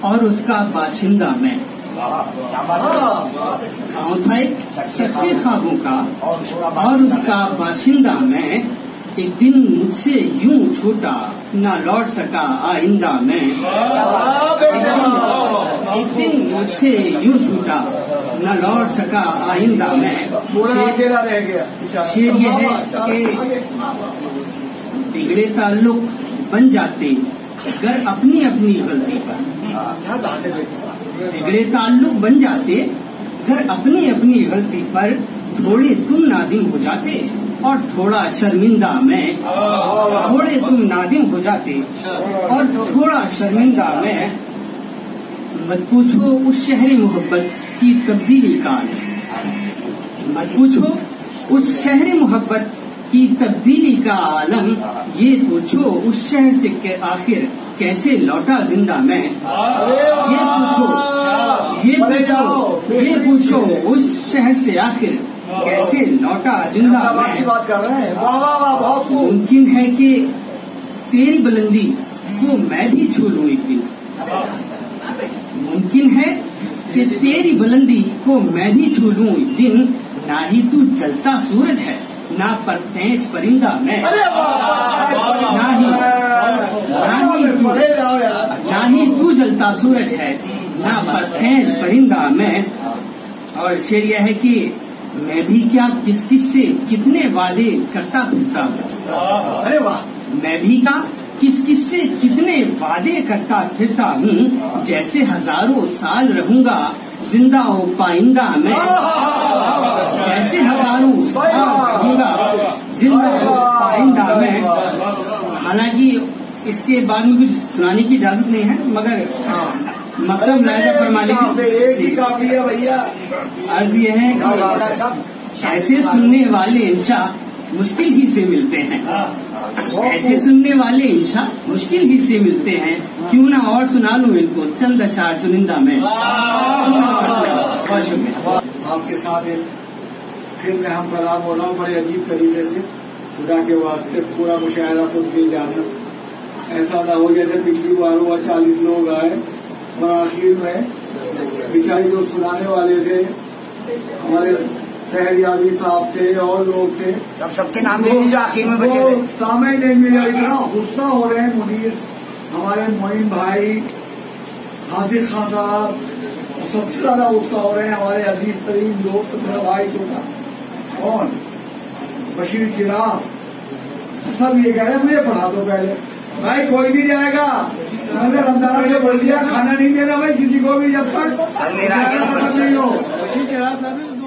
اور اس کا باشندہ میں۔ گاؤں تھا ایک؟ سچے خوابوں کا۔ اور اس کا باشندہ میں ایک دن مجھ سے یوں چھوٹا نہ لوٹ سکا آئندہ میں۔ ایک دن مجھ سے یوں چھوٹا نہ لوٹ سکا آئندہ میں۔ شیر یہ ہے کہ بگڑے تعلق بن جاتے۔ گر اپنی اپنی غلطی پر بگڑے تعلق بن جاتے گر اپنی اپنی غلطی پر تھوڑے تم نادم ہو جاتے اور تھوڑا شرمندہ میں تھوڑے تم نادم ہو جاتے اور تھوڑا شرمندہ میں مت پوچھو اس شہر محبت کی تبدیلی کا مت پوچھو اس شہر محبت کی تبدیلی کا عالم یہ پوچھو اس شہر سے کہ آخر کیسے لوٹا زندہ میں۔ یہ پوچھو یہ پوچھو یہ پوچھو اس شہر سے آخر کیسے لوٹا زندہ میں۔ ممکن ہے کہ تیری بلندی کو میں بھی چھو لوں ایک دن۔ ممکن ہے کہ تیری بلندی کو میں بھی چھو لوں ایک دن نہ ہی تو جلتا سورج ہے۔ نہ پر تیج پرندہ میں۔ نہ ہی تو- جلتا سورج ہے۔ نہ پر تیج پرندہ میں۔ اور شعر یہ ہے کہ میں بھی کیا کس کس سے کتنے وعدے کرتا پھرتا ہوں۔ میں بھی کا کس کس سے کتنے وعدے کرتا پھرتا ہوں جیسے ہزاروں سال رہوں گا زندہ و پائندہ میں جیسے ہزاروں سال رہوں گا زندہ و پائندہ میں حالانکہ اس کے بعد میں کچھ سنانے کی اجازت نہیں ہے مگر مطلب لہذا فرما ایک ہی لیجیے کافی ہے بھیا عرض یہ ہے ایسے سننے والے انشا مشکل ہی سے ملتے ہیں ایسے سننے والے انشا مشکل ہی سے ملتے ہیں۔ کیوں نہ اور سنا لوں ان کو۔ چند اشعار چنندہ میں؟ بہت شکریہ۔ آپ کے ساتھ پھر میں ہم کلام ہو رہا ہوں بڑے عجیب طریقے سے خدا کے واسطے پورا مشاہدہ خود کے جانا ایسا نہ ہو جیسے پچھلی بار ہوا چالیس لوگ آئے اور آخر میں بیچاری جو سنانے والے تھے ہمارے سہریابی صاحب تھے اور لوگ تھے۔ سب سب کے نام جو آخر میں بچے تھے۔ سامنے نہیں ملا اتنا غصہ ہو رہے ہیں منیر۔ ہمارے معین بھائی حاضر خان صاحب سب سے زیادہ غصہ ہو رہے ہیں۔ ہمارے عزیز ترین دوست میرا بھائی چھوٹا کون؟ بشیر چراغ۔ سب یہ کہہ رہے ہیں مجھے پڑھا دو پہلے۔ بھائی کوئی نہیں جائے گا۔ میں نے رمضان نے بول دیا کھانا نہیں دینا بھائی کسی کو بھی جب تک۔ میرا نہیں ہو۔ بشیر چراغ صاحب